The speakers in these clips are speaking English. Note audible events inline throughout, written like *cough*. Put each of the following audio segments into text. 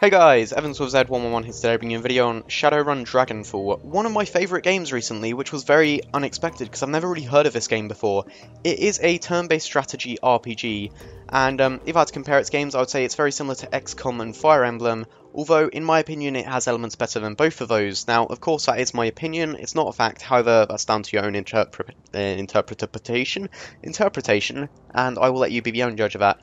Hey guys, Evans with Z111 here today bringing you a video on Shadowrun Dragonfall, one of my favourite games recently, which was very unexpected because I've never really heard of this game before. It is a turn-based strategy RPG, and um, if I had to compare its games, I would say it's very similar to XCOM and Fire Emblem, although in my opinion it has elements better than both of those. Now, of course that is my opinion, it's not a fact, however that's down to your own interpre uh, interpretation, interpretation, and I will let you be the own judge of that.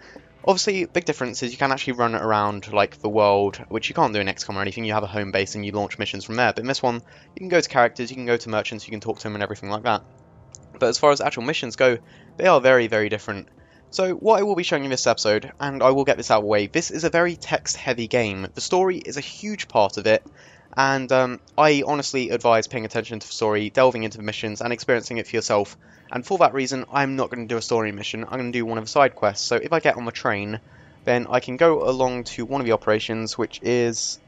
Obviously, big difference is you can actually run around like the world, which you can't do in XCOM or anything. You have a home base and you launch missions from there. But in this one, you can go to characters, you can go to merchants, you can talk to them and everything like that. But as far as actual missions go, they are very, very different. So what I will be showing you in this episode, and I will get this out of the way, this is a very text-heavy game. The story is a huge part of it, and um, I honestly advise paying attention to the story, delving into the missions, and experiencing it for yourself. And for that reason, I'm not going to do a story mission, I'm going to do one of the side quests. So if I get on the train, then I can go along to one of the operations, which is...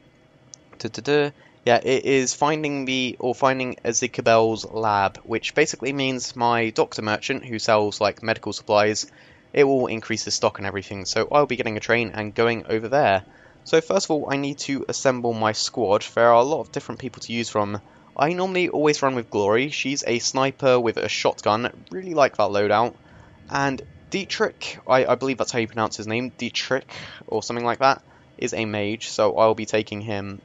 Da -da -da. Yeah, it is finding the, or finding Ezekabel's lab, which basically means my doctor merchant, who sells, like, medical supplies, it will increase the stock and everything, so I'll be getting a train and going over there. So first of all, I need to assemble my squad. There are a lot of different people to use from. I normally always run with Glory. She's a sniper with a shotgun. Really like that loadout. And Dietrich, I, I believe that's how you pronounce his name, Dietrich, or something like that, is a mage, so I'll be taking him.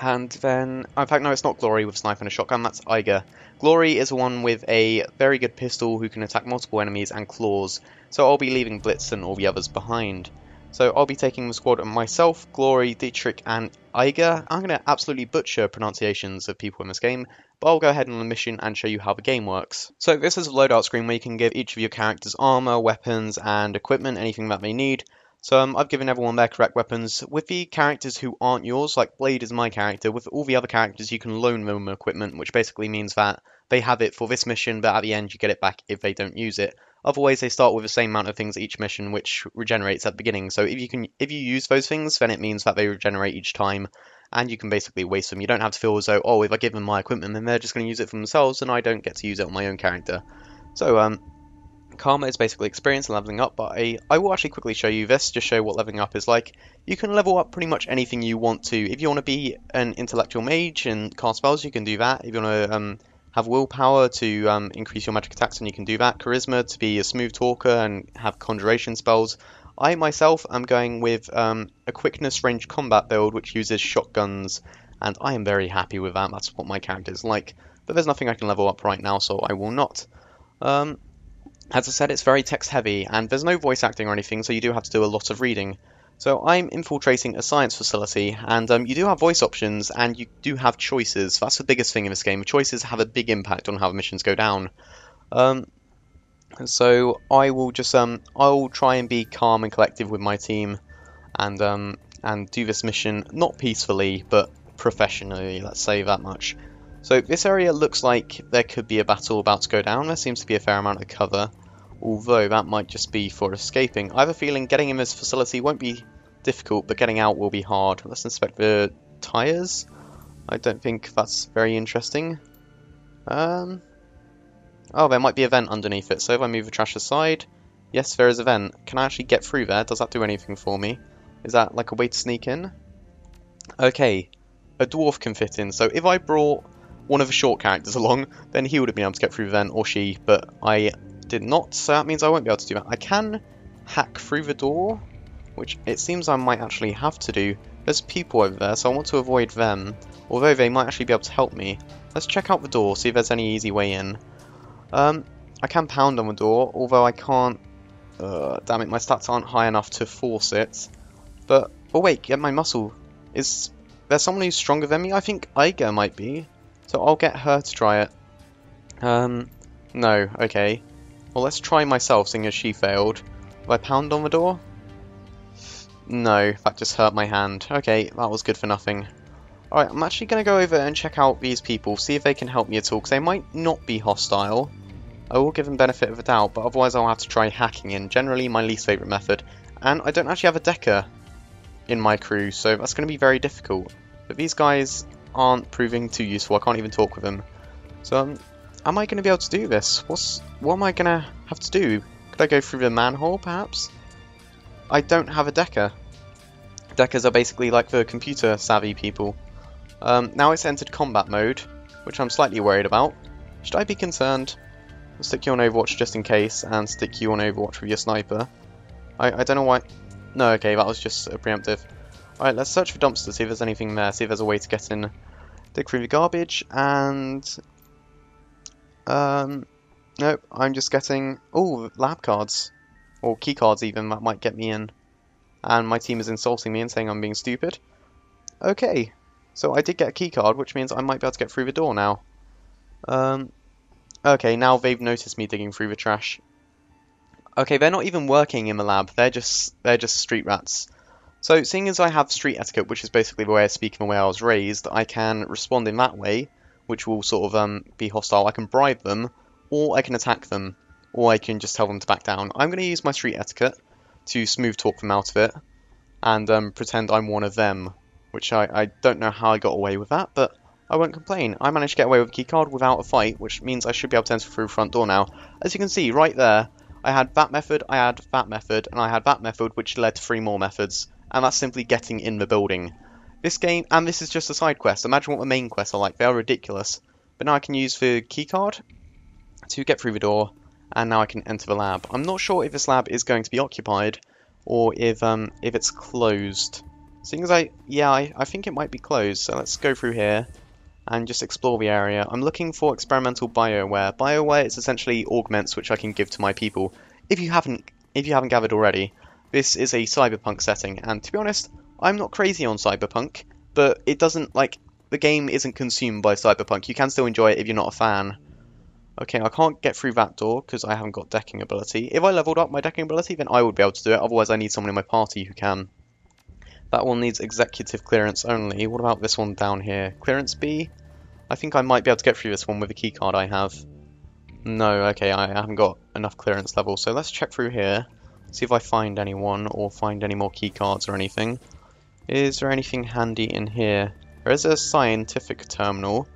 And then, in fact, no, it's not Glory with sniper and a shotgun, that's Eiger. Glory is one with a very good pistol who can attack multiple enemies and claws, so I'll be leaving Blitz and all the others behind. So I'll be taking the squad of myself, Glory, Dietrich, and Eiger. I'm going to absolutely butcher pronunciations of people in this game, but I'll go ahead on the mission and show you how the game works. So this is a loadout screen where you can give each of your characters armor, weapons, and equipment, anything that they need. So um, I've given everyone their correct weapons. With the characters who aren't yours, like Blade is my character, with all the other characters you can loan them equipment, which basically means that they have it for this mission, but at the end you get it back if they don't use it. Otherwise, they start with the same amount of things each mission, which regenerates at the beginning. So if you can, if you use those things, then it means that they regenerate each time, and you can basically waste them. You don't have to feel as though, oh, if I give them my equipment, then they're just going to use it for themselves, and I don't get to use it on my own character. So, um, Karma is basically experience and leveling up, but I, I will actually quickly show you this, just show what leveling up is like. You can level up pretty much anything you want to. If you want to be an intellectual mage and cast spells, you can do that. If you want to um, have willpower to um, increase your magic attacks, and you can do that. Charisma to be a smooth talker and have conjuration spells. I myself am going with um, a quickness range combat build which uses shotguns, and I am very happy with that. That's what my character is like. But there's nothing I can level up right now, so I will not. Um, as I said, it's very text heavy, and there's no voice acting or anything, so you do have to do a lot of reading. So I'm infiltrating a science facility, and um, you do have voice options, and you do have choices. That's the biggest thing in this game. Choices have a big impact on how the missions go down. Um, so I will just um, I'll try and be calm and collective with my team, and um, and do this mission not peacefully but professionally. Let's say that much. So this area looks like there could be a battle about to go down. There seems to be a fair amount of cover although that might just be for escaping. I have a feeling getting in this facility won't be difficult, but getting out will be hard. Let's inspect the tyres. I don't think that's very interesting. Um, oh, there might be a vent underneath it, so if I move the trash aside, yes, there is a vent. Can I actually get through there? Does that do anything for me? Is that like a way to sneak in? Okay, a dwarf can fit in, so if I brought one of the short characters *laughs* along, then he would have been able to get through the vent, or she, but I did not, so that means I won't be able to do that. I can hack through the door, which it seems I might actually have to do. There's people over there, so I want to avoid them, although they might actually be able to help me. Let's check out the door, see if there's any easy way in. Um, I can pound on the door, although I can't... Uh, damn it, my stats aren't high enough to force it. But, oh wait, get my muscle. Is there someone who's stronger than me? I think Eiger might be. So I'll get her to try it. Um, no, okay. Well, let's try myself, seeing as she failed. Have I pound on the door? No, that just hurt my hand. Okay, that was good for nothing. Alright, I'm actually going to go over and check out these people, see if they can help me at all, because they might not be hostile. I will give them benefit of the doubt, but otherwise I'll have to try hacking in. Generally my least favourite method. And I don't actually have a decker in my crew, so that's going to be very difficult. But these guys aren't proving too useful, I can't even talk with them. So um, am I going to be able to do this? What's What am I going to have to do? Could I go through the manhole, perhaps? I don't have a decker. Deckers are basically like the computer savvy people. Um, now it's entered combat mode, which I'm slightly worried about. Should I be concerned? I'll stick you on Overwatch just in case, and stick you on Overwatch with your sniper. I, I don't know why... No, okay, that was just a preemptive. Alright, let's search for dumpsters, see if there's anything there, see if there's a way to get in. Dig through the garbage, and... Um... Nope, I'm just getting... Oh, lab cards. Or key cards even, that might get me in. And my team is insulting me and saying I'm being stupid. Okay, so I did get a key card, which means I might be able to get through the door now. Um, okay, now they've noticed me digging through the trash. Okay, they're not even working in the lab. They're just they're just street rats. So, seeing as I have street etiquette, which is basically the way I speak and the way I was raised, I can respond in that way, which will sort of um, be hostile. I can bribe them, or I can attack them, or I can just tell them to back down. I'm going to use my street etiquette to smooth talk them out of it, and um, pretend I'm one of them, which I, I don't know how I got away with that, but I won't complain. I managed to get away with a keycard without a fight, which means I should be able to enter through the front door now. As you can see, right there, I had that method, I had that method, and I had that method, which led to three more methods. And that's simply getting in the building. This game, and this is just a side quest. Imagine what the main quests are like. They are ridiculous. But now I can use the keycard to get through the door, and now I can enter the lab. I'm not sure if this lab is going to be occupied, or if um if it's closed. Seeing as I, yeah, I, I think it might be closed, so let's go through here and just explore the area. I'm looking for experimental bioware. Bioware is essentially augments which I can give to my people. If you haven't if you haven't gathered already, this is a cyberpunk setting, and to be honest, I'm not crazy on cyberpunk, but it doesn't like the game isn't consumed by cyberpunk. You can still enjoy it if you're not a fan. Okay, I can't get through that door because I haven't got decking ability. If I leveled up my decking ability, then I would be able to do it. Otherwise, I need someone in my party who can. That one needs executive clearance only. What about this one down here? Clearance B? I think I might be able to get through this one with the keycard I have. No, okay, I haven't got enough clearance level, so let's check through here. See if I find anyone or find any more keycards or anything. Is there anything handy in here? There is a scientific terminal.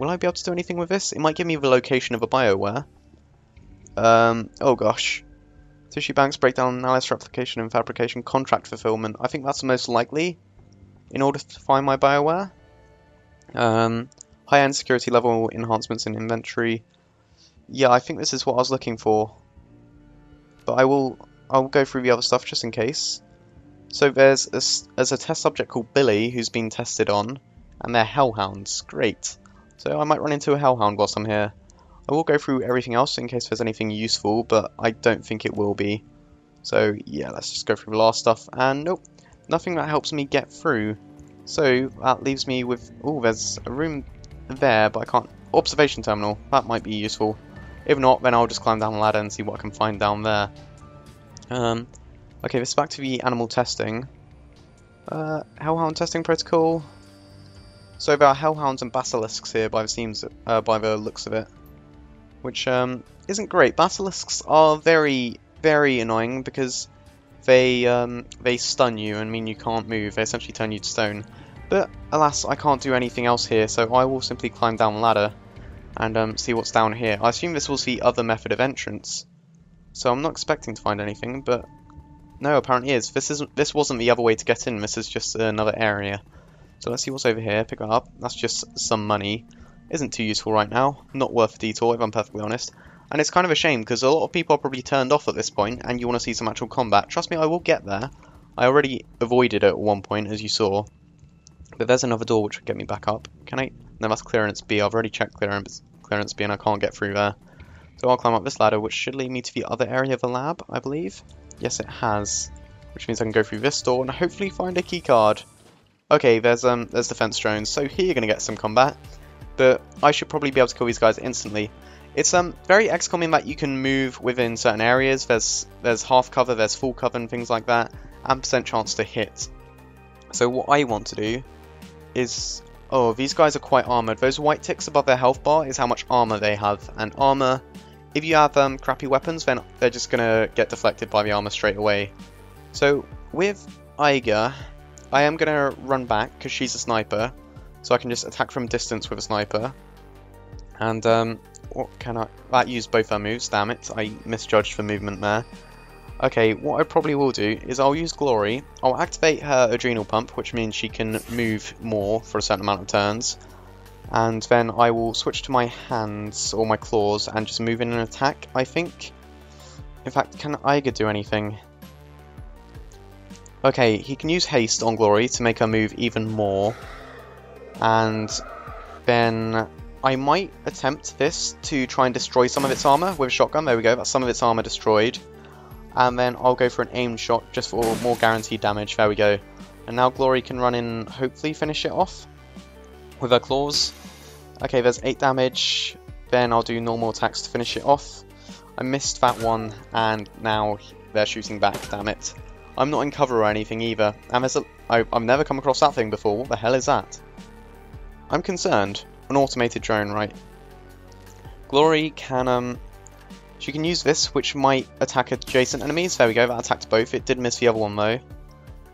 Will I be able to do anything with this? It might give me the location of a bioware. Um, oh gosh. Tissue banks, breakdown, analysis, replication, and fabrication, contract fulfillment. I think that's the most likely in order to find my Bioware. Um, High-end security level enhancements in inventory. Yeah, I think this is what I was looking for. But I will I'll go through the other stuff just in case. So there's a, there's a test subject called Billy who's been tested on, and they're hellhounds. Great. So I might run into a hellhound whilst I'm here. I will go through everything else in case there's anything useful, but I don't think it will be. So yeah, let's just go through the last stuff. And nope, nothing that helps me get through. So that leaves me with... Oh, there's a room there, but I can't... Observation terminal, that might be useful. If not, then I'll just climb down the ladder and see what I can find down there. Um, okay, this is back to the animal testing. Uh, Hellhound testing protocol. So there are hellhounds and basilisks here by the seams, uh, by the looks of it which um, isn't great. Basilisks are very, very annoying because they um, they stun you and mean you can't move. They essentially turn you to stone. But alas, I can't do anything else here, so I will simply climb down the ladder and um, see what's down here. I assume this was the other method of entrance, so I'm not expecting to find anything, but no, apparently is. This isn't. This wasn't the other way to get in. This is just another area. So let's see what's over here. Pick it up. That's just some money isn't too useful right now. Not worth a detour, if I'm perfectly honest. And it's kind of a shame, because a lot of people are probably turned off at this point, and you want to see some actual combat. Trust me, I will get there. I already avoided it at one point, as you saw. But there's another door which would get me back up. Can I? No, that's clearance B. I've already checked clearance, clearance B, and I can't get through there. So I'll climb up this ladder, which should lead me to the other area of the lab, I believe. Yes, it has. Which means I can go through this door and hopefully find a keycard. Okay, there's um, there's defense drones, so here you're going to get some combat but I should probably be able to kill these guys instantly. It's um very XCOM in that you can move within certain areas. There's there's half cover, there's full cover, and things like that, and percent chance to hit. So what I want to do is oh these guys are quite armored. Those white ticks above their health bar is how much armor they have, and armor. If you have um, crappy weapons, then they're just gonna get deflected by the armor straight away. So with Eiger, I am gonna run back because she's a sniper. So I can just attack from distance with a sniper. And, um, what can I... That used both our moves, damn it. I misjudged for movement there. Okay, what I probably will do is I'll use Glory. I'll activate her Adrenal Pump, which means she can move more for a certain amount of turns. And then I will switch to my hands, or my claws, and just move in an attack, I think. In fact, can Eiger do anything? Okay, he can use Haste on Glory to make her move even more. And then I might attempt this to try and destroy some of its armor with a shotgun. There we go, that's some of its armor destroyed. And then I'll go for an aimed shot just for more guaranteed damage. There we go. And now Glory can run in, hopefully finish it off with her claws. Okay, there's 8 damage. Then I'll do normal attacks to finish it off. I missed that one, and now they're shooting back, damn it. I'm not in cover or anything either, and there's a... I, I've never come across that thing before, what the hell is that? I'm concerned. An automated drone, right. Glory can, um... She can use this, which might attack adjacent enemies. There we go, that attacked both. It did miss the other one, though.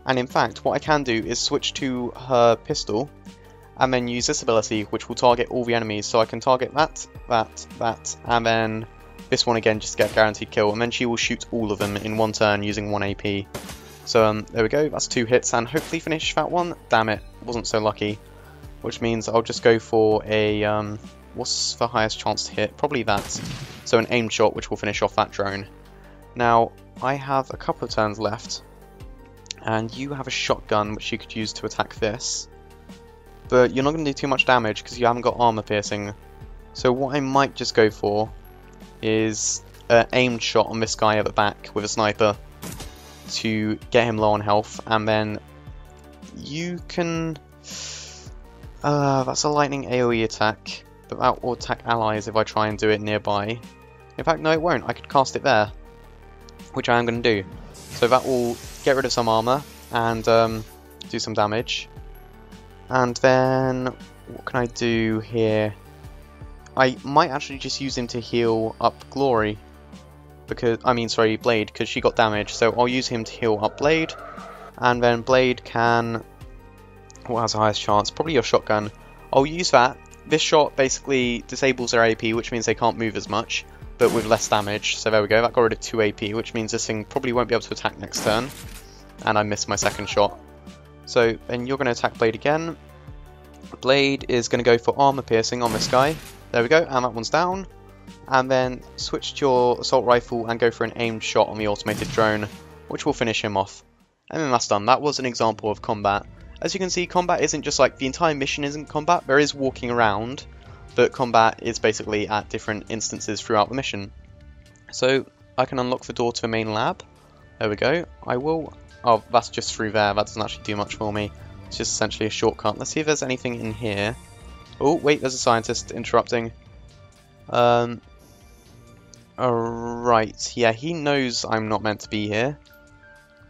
And in fact, what I can do is switch to her pistol, and then use this ability, which will target all the enemies. So I can target that, that, that, and then this one again just to get guaranteed kill, and then she will shoot all of them in one turn using 1 AP. So um, there we go, that's two hits, and hopefully finish that one. Damn it, wasn't so lucky. Which means I'll just go for a, um, what's the highest chance to hit? Probably that. So an aimed shot, which will finish off that drone. Now, I have a couple of turns left, and you have a shotgun, which you could use to attack this. But you're not going to do too much damage, because you haven't got armor piercing. So what I might just go for is an aimed shot on this guy at the back with a sniper to get him low on health, and then you can... Uh, that's a lightning AoE attack, but that will attack allies if I try and do it nearby. In fact, no it won't, I could cast it there, which I am going to do. So that will get rid of some armor, and um, do some damage. And then, what can I do here? I might actually just use him to heal up Glory. Because, I mean, sorry, Blade, because she got damaged. So I'll use him to heal up Blade. And then Blade can... What has the highest chance? Probably your shotgun. I'll use that. This shot basically disables their AP, which means they can't move as much, but with less damage. So there we go, that got rid of 2 AP, which means this thing probably won't be able to attack next turn. And I missed my second shot. So then you're going to attack Blade again. Blade is going to go for armor piercing on this guy. There we go, and that one's down. And then switch to your assault rifle and go for an aimed shot on the automated drone, which will finish him off. And then that's done. That was an example of combat. As you can see, combat isn't just like the entire mission isn't combat, there is walking around, but combat is basically at different instances throughout the mission. So I can unlock the door to the main lab. There we go. I will... Oh, that's just through there. That doesn't actually do much for me. It's just essentially a shortcut. Let's see if there's anything in here. Oh, wait, there's a scientist interrupting. Um, Alright, yeah, he knows I'm not meant to be here.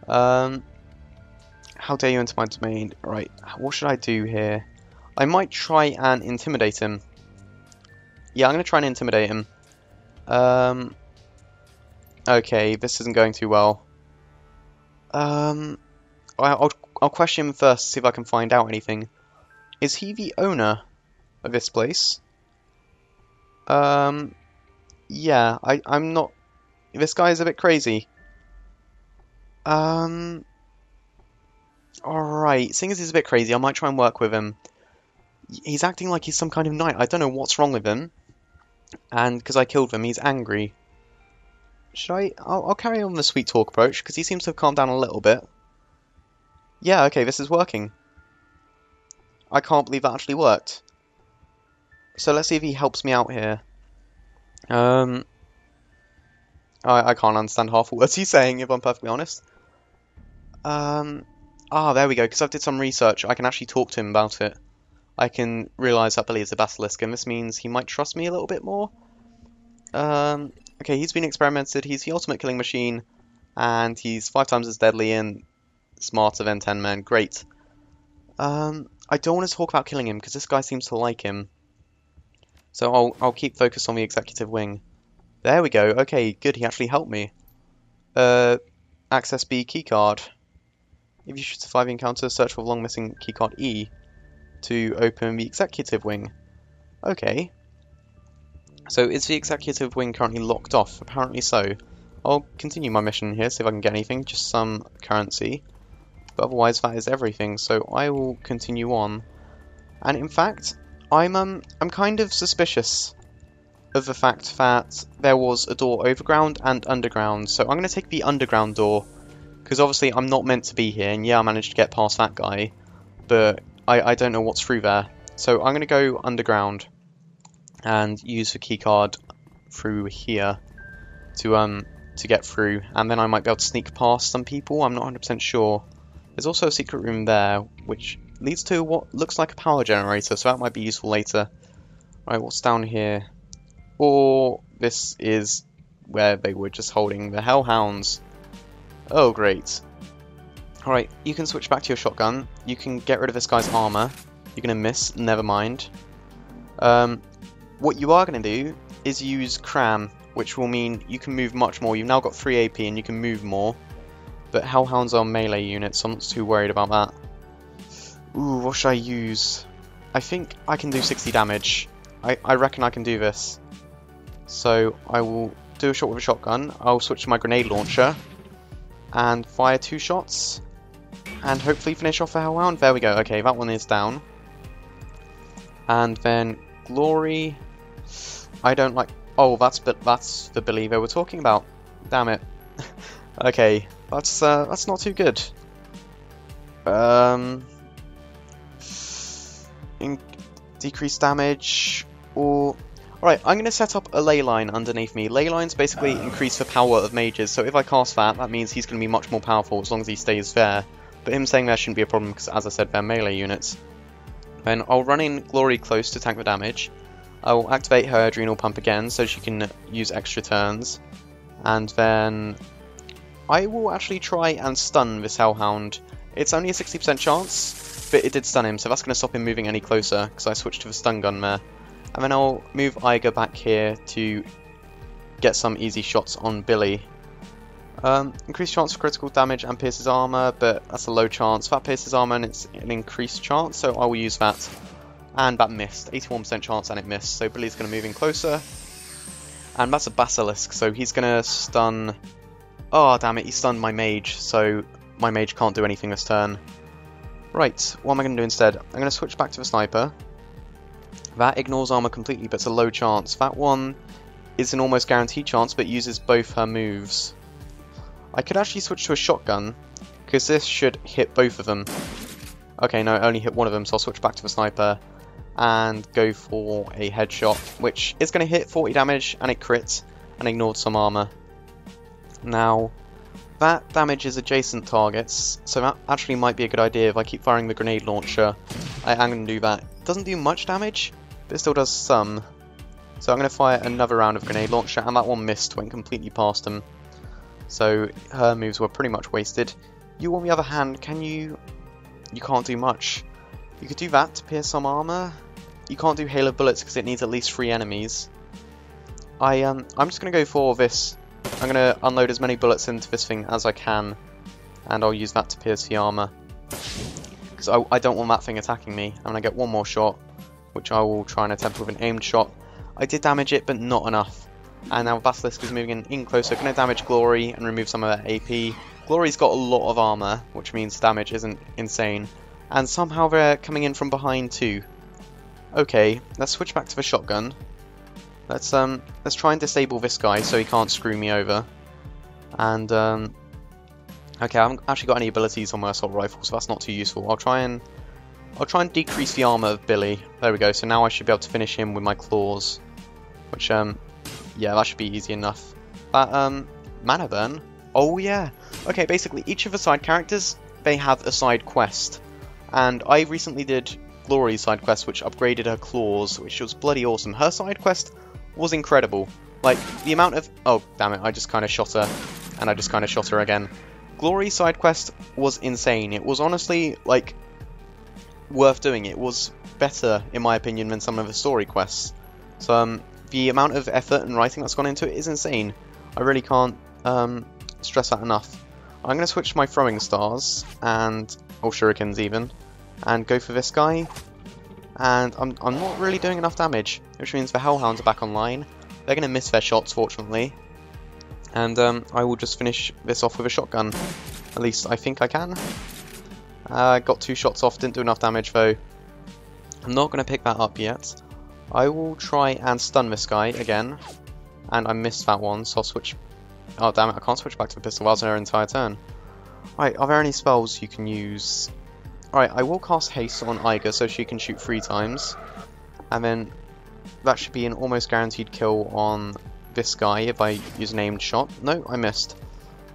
Um, how dare you enter my domain? Right, what should I do here? I might try and intimidate him. Yeah, I'm going to try and intimidate him. Um, okay, this isn't going too well. Um, I'll, I'll question him first, see if I can find out anything. Is he the owner? This place. Um, yeah, I, I'm not... This guy is a bit crazy. Um, alright, seeing as he's a bit crazy, I might try and work with him. He's acting like he's some kind of knight. I don't know what's wrong with him. And because I killed him, he's angry. Should I? I'll, I'll carry on the sweet talk approach, because he seems to have calmed down a little bit. Yeah, okay, this is working. I can't believe that actually worked. So let's see if he helps me out here. Um, I, I can't understand half words he's saying, if I'm perfectly honest. Um, ah, there we go, because I've did some research, I can actually talk to him about it. I can realise that Billy is a basilisk, and this means he might trust me a little bit more. Um, okay, he's been experimented, he's the ultimate killing machine, and he's five times as deadly and smarter than ten men. Great. Um, I don't want to talk about killing him, because this guy seems to like him. So I'll, I'll keep focused on the executive wing. There we go. Okay, good. He actually helped me. Uh, access B keycard. If you should survive the encounter, search for the long missing keycard E to open the executive wing. Okay. So is the executive wing currently locked off? Apparently so. I'll continue my mission here, see if I can get anything, just some currency. But otherwise, that is everything, so I will continue on. And in fact, I'm um, I'm kind of suspicious of the fact that there was a door overground and underground, so I'm going to take the underground door, because obviously I'm not meant to be here, and yeah, I managed to get past that guy, but I, I don't know what's through there. So I'm going to go underground and use the keycard through here to um to get through, and then I might be able to sneak past some people. I'm not 100% sure. There's also a secret room there, which leads to what looks like a power generator, so that might be useful later. Right, what's down here? Or this is where they were just holding the Hellhounds. Oh, great. Alright, you can switch back to your shotgun. You can get rid of this guy's armor. You're going to miss, never mind. Um, what you are going to do is use Cram, which will mean you can move much more. You've now got 3 AP and you can move more. But Hellhounds are melee units, so I'm not too worried about that. Ooh, what should I use? I think I can do 60 damage. I, I reckon I can do this. So I will do a shot with a shotgun. I'll switch to my grenade launcher and fire two shots and hopefully finish off the Hellhound. There we go. Okay, that one is down. And then Glory. I don't like. Oh, that's but that's the they were talking about. Damn it. *laughs* okay, that's uh, that's not too good. Um, decrease damage or Alright, I'm going to set up a ley line underneath me. Ley lines basically ah. increase the power of mages, so if I cast that, that means he's going to be much more powerful as long as he stays there. But him saying there shouldn't be a problem because, as I said, they're melee units. Then I'll run in Glory close to tank the damage. I will activate her Adrenal Pump again so she can use extra turns. And then I will actually try and stun this Hellhound. It's only a 60% chance, but it did stun him, so that's going to stop him moving any closer because I switched to the stun gun there. And then I'll move Eiger back here to get some easy shots on Billy. Um, increased chance for critical damage and pierces armor, but that's a low chance. That pierces armor and it's an increased chance, so I will use that. And that missed. 81% chance and it missed, so Billy's going to move in closer. And that's a Basilisk, so he's going to stun... Oh, damn it, he stunned my mage, so my mage can't do anything this turn. Right, what am I going to do instead? I'm going to switch back to the sniper. That ignores armor completely, but it's a low chance. That one is an almost guaranteed chance, but uses both her moves. I could actually switch to a shotgun, because this should hit both of them. Okay, no, it only hit one of them, so I'll switch back to the sniper and go for a headshot, which is going to hit 40 damage, and it crits, and ignored some armor. Now, that damages adjacent targets, so that actually might be a good idea if I keep firing the grenade launcher. I am going to do that. Doesn't do much damage, but it still does some. So I'm going to fire another round of grenade launcher, and that one missed, went completely past him. So her moves were pretty much wasted. You, on the other hand, can you... You can't do much. You could do that to pierce some armor. You can't do hail of bullets because it needs at least three enemies. I um, I'm just going to go for this I'm going to unload as many bullets into this thing as I can, and I'll use that to pierce the armour. Because I, I, don't want that thing attacking me. I'm going to get one more shot, which I will try and attempt with an aimed shot. I did damage it, but not enough. And now Basilisk is moving in, in closer, going to damage Glory and remove some of that AP. Glory's got a lot of armour, which means damage isn't insane. And somehow they're coming in from behind too. Okay, let's switch back to the shotgun. Let's um let's try and disable this guy so he can't screw me over. And um Okay, I haven't actually got any abilities on my assault rifle, so that's not too useful. I'll try and I'll try and decrease the armor of Billy. There we go. So now I should be able to finish him with my claws. Which um yeah, that should be easy enough. But um mana burn. Oh yeah. Okay, basically each of the side characters they have a side quest. And I recently did Glory's side quest which upgraded her claws, which was bloody awesome. Her side quest was incredible. Like, the amount of... Oh, damn it, I just kind of shot her. And I just kind of shot her again. Glory side quest was insane. It was honestly, like, worth doing. It was better, in my opinion, than some of the story quests. So, um, the amount of effort and writing that's gone into it is insane. I really can't um, stress that enough. I'm going to switch my throwing stars, and or shurikens even, and go for this guy and I'm, I'm not really doing enough damage, which means the Hellhounds are back online. They're going to miss their shots, fortunately. And um, I will just finish this off with a shotgun. At least I think I can. Uh, got two shots off, didn't do enough damage though. I'm not going to pick that up yet. I will try and stun this guy again. And I missed that one, so I'll switch... Oh damn it, I can't switch back to the pistol. Was her entire turn. Right, are there any spells you can use? Alright, I will cast Haste on Eiger so she can shoot three times. And then that should be an almost guaranteed kill on this guy if I use an aimed shot. No, I missed.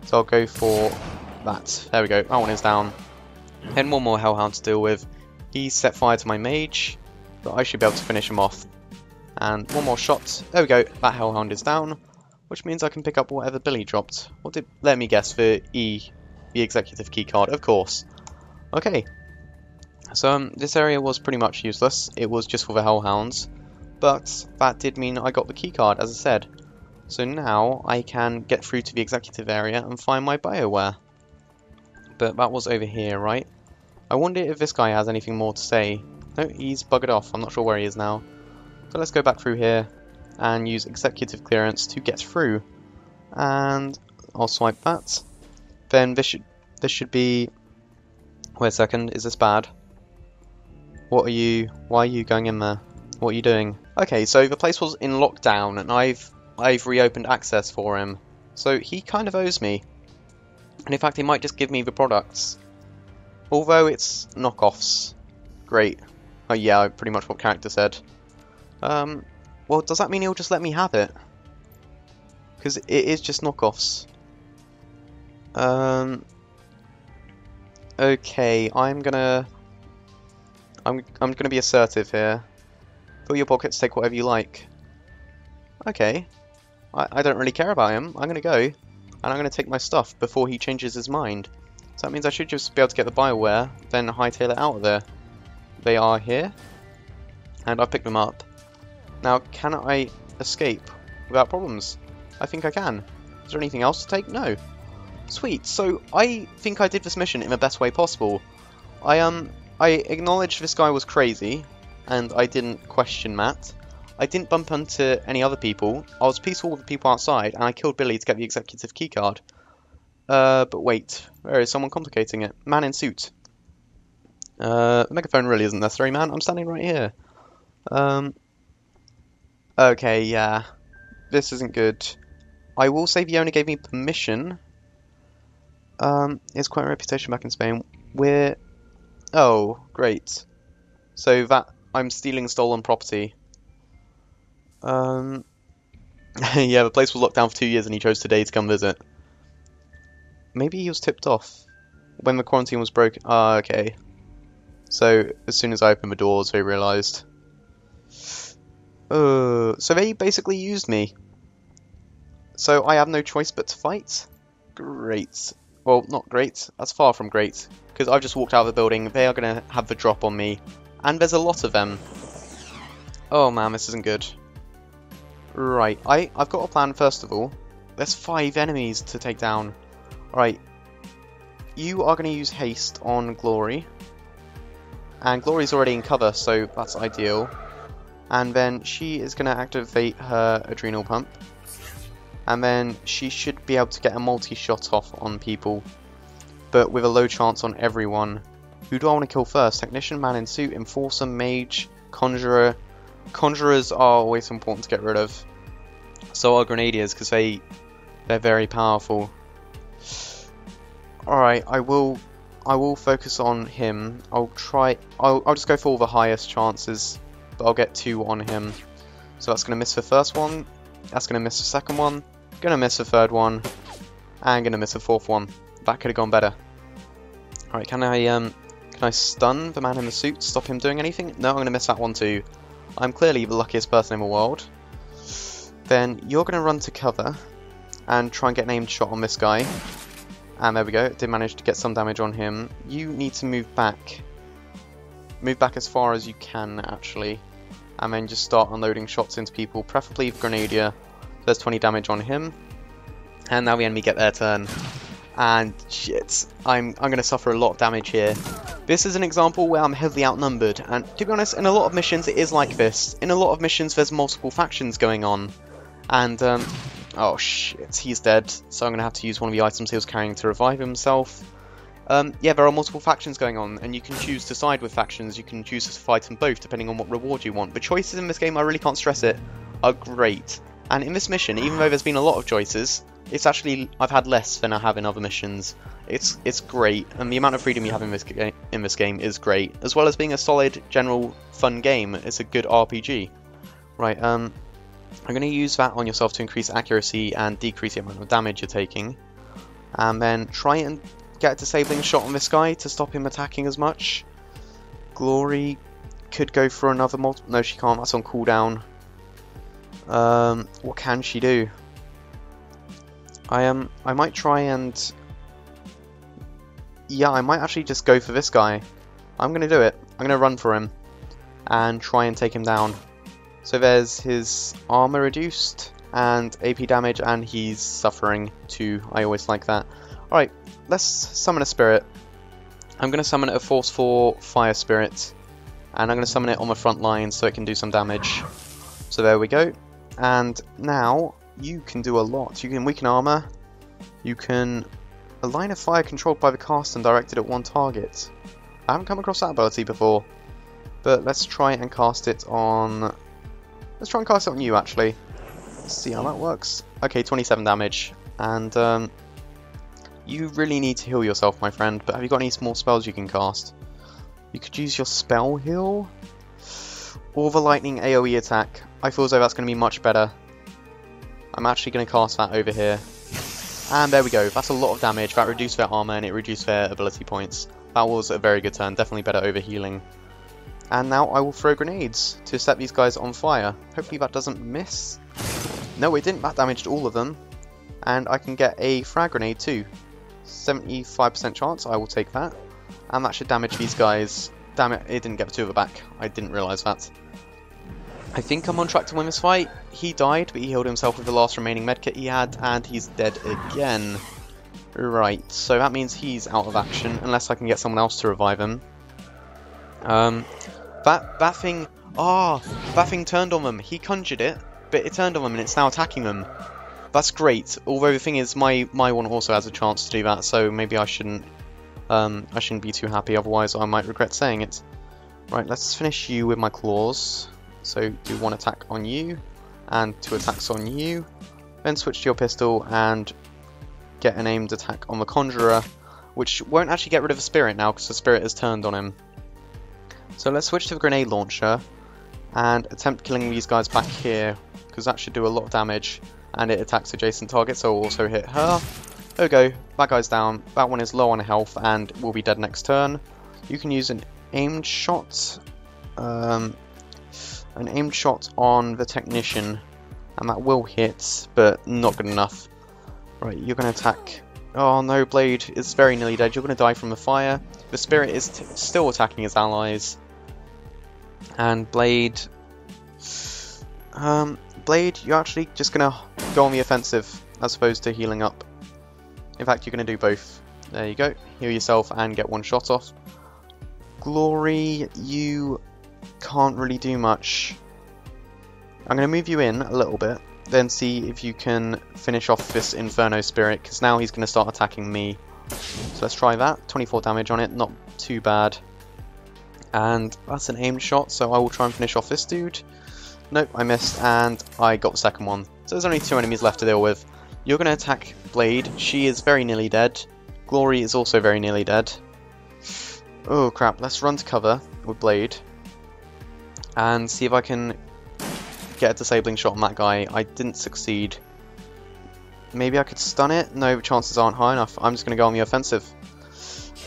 So I'll go for that. There we go, that one is down. And one more Hellhound to deal with. He set fire to my mage, but I should be able to finish him off. And one more shot. There we go, that Hellhound is down. Which means I can pick up whatever Billy dropped. What did... Let me guess, for E, the executive keycard, of course. Okay. So um, this area was pretty much useless. It was just for the Hellhounds. But that did mean I got the keycard, as I said. So now I can get through to the executive area and find my Bioware. But that was over here, right? I wonder if this guy has anything more to say. No, he's buggered off. I'm not sure where he is now. So let's go back through here and use executive clearance to get through. And I'll swipe that. Then this should this should be Wait a second, is this bad? What are you why are you going in there? What are you doing? Okay, so the place was in lockdown and I've I've reopened access for him. So he kind of owes me. And in fact he might just give me the products. Although it's knockoffs. Great. Oh yeah, pretty much what character said. Um, well, does that mean he'll just let me have it? Because it is just knockoffs. Um, okay, I'm gonna... I'm, I'm gonna be assertive here. Fill your pockets, take whatever you like. Okay. I, I don't really care about him. I'm gonna go, and I'm gonna take my stuff before he changes his mind. So that means I should just be able to get the Bioware, then hightail it out of there. They are here, and I've picked them up. Now, can I escape without problems? I think I can. Is there anything else to take? No. Sweet, so I think I did this mission in the best way possible. I um, I acknowledged this guy was crazy, and I didn't question Matt. I didn't bump into any other people. I was peaceful with the people outside, and I killed Billy to get the executive keycard. Uh, but wait, there is someone complicating it. Man in suit. Uh, the megaphone really isn't necessary, man. I'm standing right here. Um, Okay, yeah. This isn't good. I will say he only gave me permission. Um, it's quite a reputation back in Spain. We're... Oh, great. So that... I'm stealing stolen property. Um... *laughs* yeah, the place was locked down for two years and he chose today to come visit. Maybe he was tipped off. When the quarantine was broken... Ah, okay. So, as soon as I opened the doors, they realised. Uh, so they basically used me. So I have no choice but to fight? Great. Well, not great. That's far from great. Because I've just walked out of the building. They are going to have the drop on me. And there's a lot of them. Oh man, this isn't good. Right, I, I've got a plan first of all. There's five enemies to take down. Right. You are going to use haste on Glory. And Glory's already in cover, so that's ideal and then she is going to activate her adrenal pump and then she should be able to get a multi-shot off on people but with a low chance on everyone. Who do I want to kill first? Technician, Man in Suit, Enforcer, Mage, Conjurer. Conjurers are always important to get rid of. So are Grenadiers because they, they're very powerful. Alright, I will I will focus on him. I'll try. I'll, I'll just go for all the highest chances but I'll get two on him. So that's going to miss the first one, that's going to miss the second one, to miss the third one, and to miss the fourth one. That could have gone better. Alright, can I um, can I stun the man in the suit, stop him doing anything? No, I'm to miss that one too. I'm clearly the luckiest person in the world. Then you're to run to cover and try and get an aimed shot on this guy. And there we go, did manage to get some damage on him. You need to move back Move back as far as you can, actually. And then just start unloading shots into people, preferably Grenadier. There's 20 damage on him. And now the enemy get their turn. And shit, I'm, I'm going to suffer a lot of damage here. This is an example where I'm heavily outnumbered, and to be honest, in a lot of missions it is like this. In a lot of missions there's multiple factions going on, and um, Oh shit, he's dead. So I'm going to have to use one of the items he was carrying to revive himself. Um, yeah, there are multiple factions going on, and you can choose to side with factions. You can choose to fight them both, depending on what reward you want. The choices in this game, I really can't stress it, are great. And in this mission, even though there's been a lot of choices, it's actually I've had less than I have in other missions. It's it's great, and the amount of freedom you have in this game in this game is great, as well as being a solid, general, fun game. It's a good RPG. Right, um, I'm going to use that on yourself to increase accuracy and decrease the amount of damage you're taking, and then try and get a disabling shot on this guy to stop him attacking as much. Glory could go for another multi. No, she can't. That's on cooldown. Um, what can she do? I um, I might try and yeah, I might actually just go for this guy. I'm gonna do it. I'm gonna run for him and try and take him down. So there's his armor reduced and AP damage, and he's suffering too. I always like that. Alright, let's summon a spirit. I'm going to summon a Force 4 Fire Spirit, and I'm going to summon it on the front line so it can do some damage. So there we go. And now you can do a lot. You can weaken armor. You can a line of fire controlled by the cast and directed at one target. I haven't come across that ability before, but let's try and cast it on. Let's try and cast it on you actually. Let's see how that works. Okay, 27 damage, and um, you really need to heal yourself, my friend. But have you got any small spells you can cast? You could use your spell heal or the lightning AOE attack. I feel as though that's going to be much better. I'm actually going to cast that over here. And there we go. That's a lot of damage. That reduced their armor and it reduced their ability points. That was a very good turn. Definitely better over healing. And now I will throw grenades to set these guys on fire. Hopefully that doesn't miss. No, it didn't. That damaged all of them. And I can get a frag grenade too. 75% chance. I will take that. And that should damage these guys. Damn it, it didn't get the two of the back. I didn't realise that. I think I'm on track to win this fight. He died, but he healed himself with the last remaining medkit he had, and he's dead again. Right, so that means he's out of action, unless I can get someone else to revive him. Um, that, that thing... Ah, oh, that thing turned on them. He conjured it, but it turned on them and it's now attacking them. That's great, although the thing is, my, my one also has a chance to do that, so maybe I shouldn't... Um, I shouldn't be too happy, otherwise I might regret saying it. Right, let's finish you with my claws. So do one attack on you, and two attacks on you. Then switch to your pistol and get an aimed attack on the Conjurer, which won't actually get rid of the Spirit now because the Spirit has turned on him. So let's switch to the Grenade Launcher and attempt killing these guys back here because that should do a lot of damage and it attacks adjacent targets so will also hit her. There we go, that guy's down, that one is low on health and will be dead next turn. You can use an aimed shot, um, an aimed shot on the technician, and that will hit, but not good enough. Right, you're going to attack. Oh no, Blade is very nearly dead. You're going to die from the fire. The Spirit is still attacking his allies. And Blade... Um, Blade, you're actually just going to go on the offensive as opposed to healing up. In fact, you're going to do both. There you go. Heal yourself and get one shot off. Glory, you can't really do much. I'm going to move you in a little bit, then see if you can finish off this Inferno Spirit, because now he's going to start attacking me. So let's try that. 24 damage on it, not too bad. And that's an aimed shot, so I will try and finish off this dude. Nope, I missed, and I got the second one. So there's only two enemies left to deal with. You're going to attack Blade. She is very nearly dead. Glory is also very nearly dead. Oh crap, let's run to cover with Blade and see if I can get a disabling shot on that guy. I didn't succeed. Maybe I could stun it? No, chances aren't high enough. I'm just going to go on the offensive.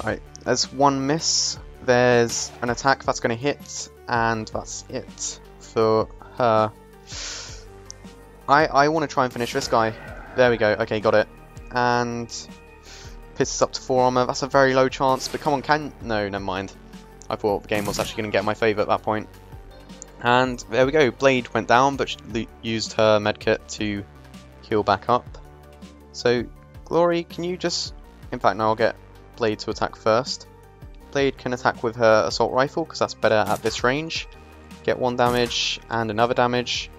Alright, there's one miss. There's an attack that's going to hit, and that's it for her. I, I want to try and finish this guy. There we go. Okay, got it. And pisses up to 4 armor. That's a very low chance, but come on, can... No, never mind. I thought the game was actually going to get my favour at that point. And there we go, Blade went down, but used her medkit to heal back up. So, Glory, can you just... In fact, now I'll get Blade to attack first. Blade can attack with her assault rifle, because that's better at this range. Get one damage and another damage.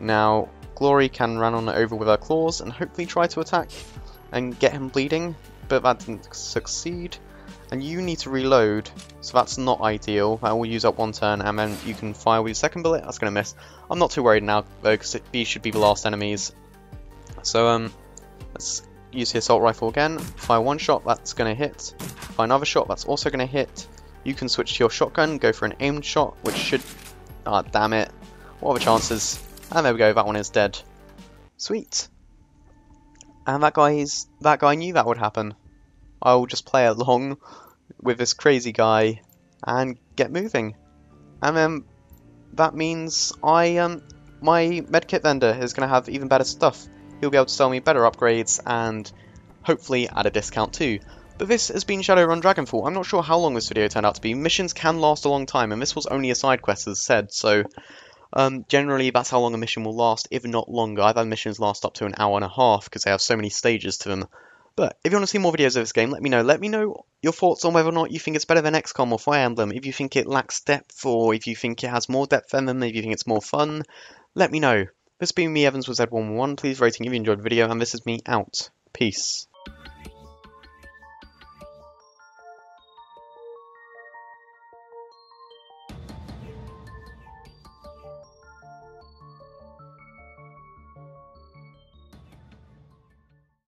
Now, Glory can run on over with her claws and hopefully try to attack and get him bleeding, but that didn't succeed. And you need to reload, so that's not ideal. That will use up one turn, and then you can fire with your second bullet. That's going to miss. I'm not too worried now, though, because these should be the last enemies. So, um, let's use the assault rifle again. Fire one shot, that's going to hit. Fire another shot, that's also going to hit. You can switch to your shotgun, go for an aimed shot, which should... Ah, damn it. What are the chances? And there we go, that one is dead. Sweet. And that guy's that guy knew that would happen. I'll just play along with this crazy guy and get moving. And then that means I um my medkit vendor is gonna have even better stuff. He'll be able to sell me better upgrades and hopefully at a discount too. But this has been Shadowrun Dragonfall. I'm not sure how long this video turned out to be. Missions can last a long time, and this was only a side quest as said, so um, generally, that's how long a mission will last, if not longer. I've had missions last up to an hour and a half because they have so many stages to them. But if you want to see more videos of this game, let me know. Let me know your thoughts on whether or not you think it's better than XCOM or Fire Emblem. If you think it lacks depth, or if you think it has more depth than them, if you think it's more fun, let me know. This has been me, Evans with Z111. Please rating if you enjoyed the video, and this is me out. Peace.